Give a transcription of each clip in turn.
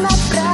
na praia.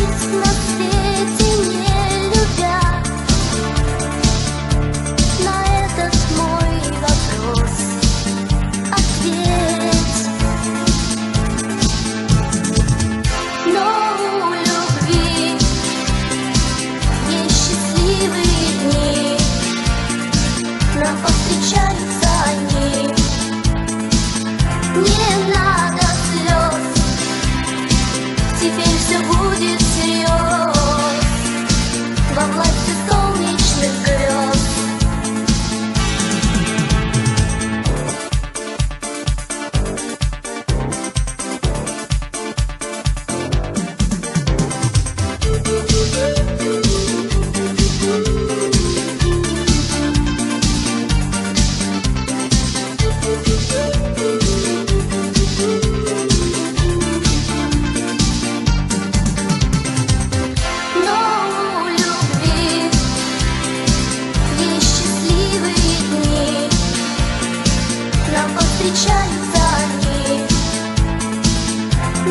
It's nothing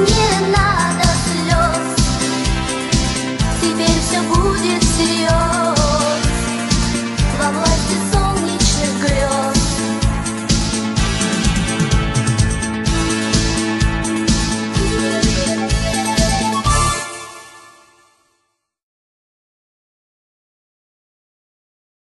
天哪。